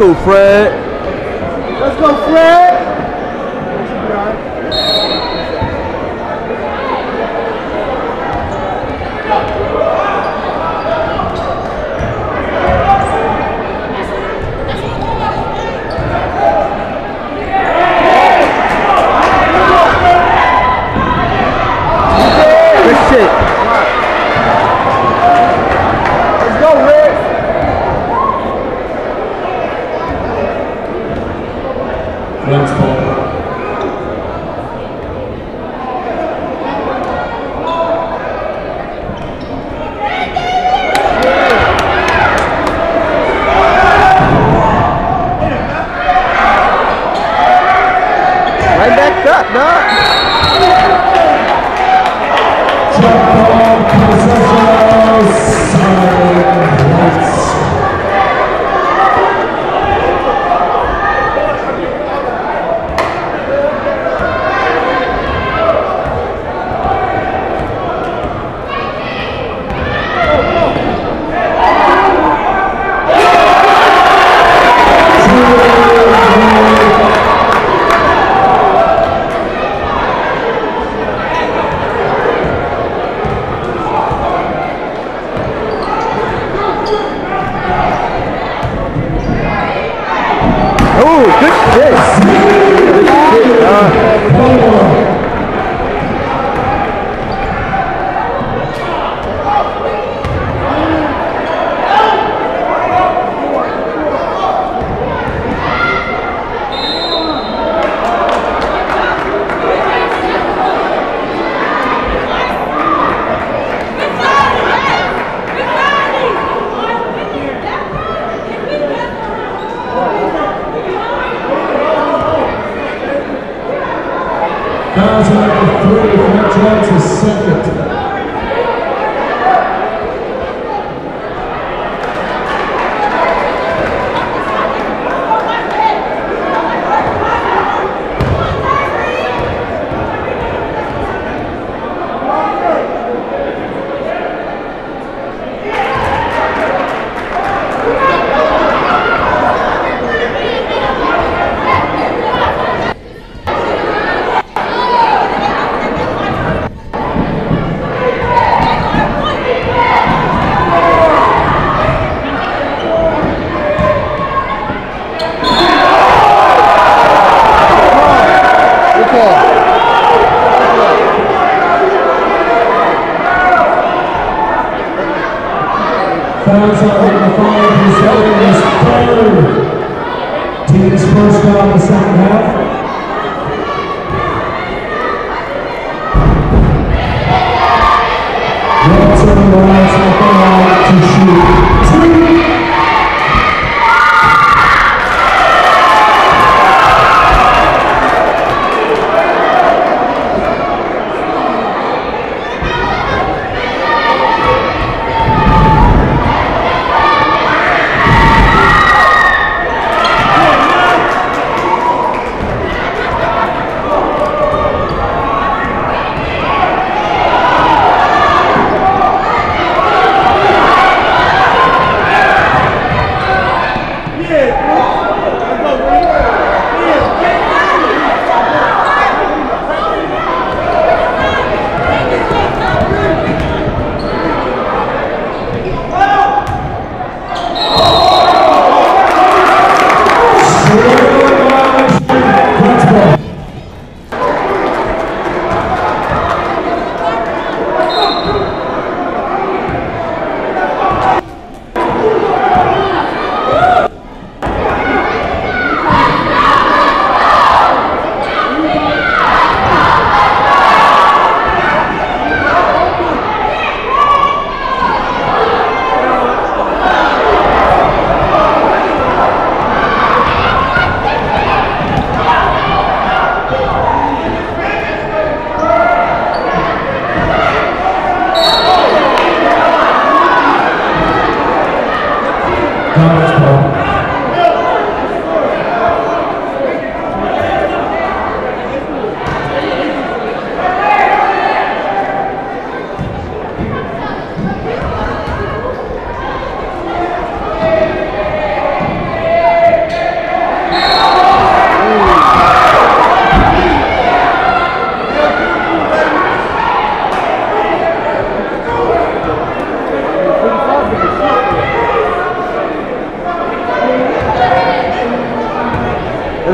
go, Fred. Let's go, Fred. To number three, Fred Jones, his second.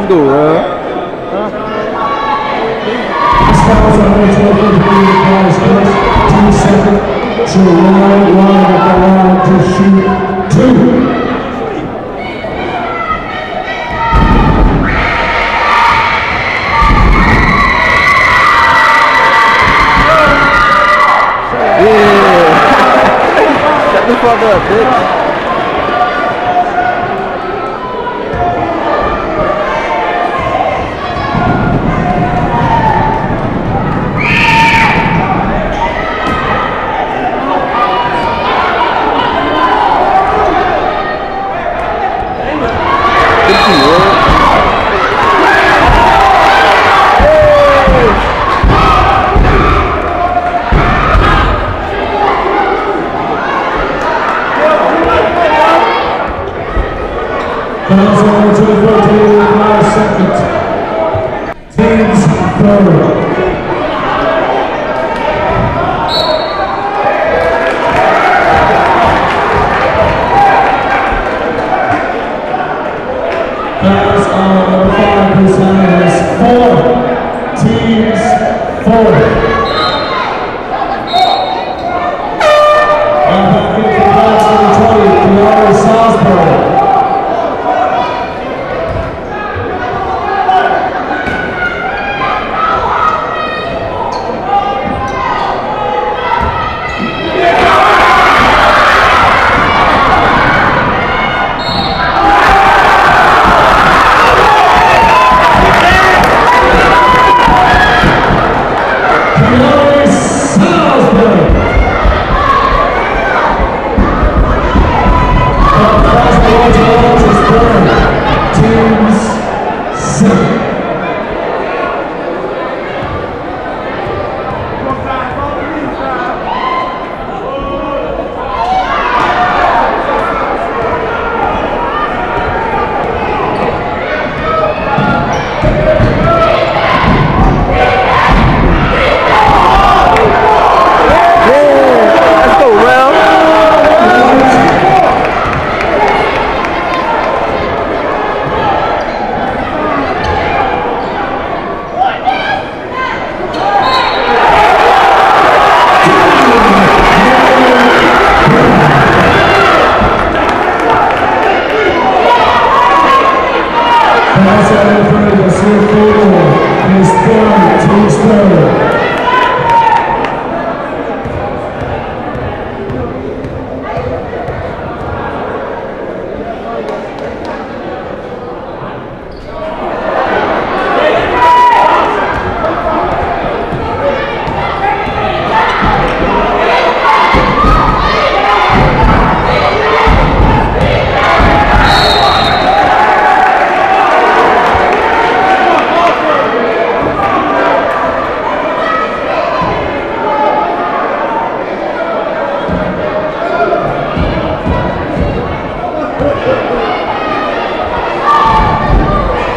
Go, bro.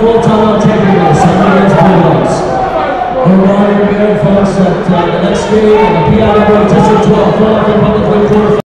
full, full timeout taking this. I'm against Bulldogs. A reminder again, folks, that uh, the next game, the PIAA District 12 Philadelphia Public Way.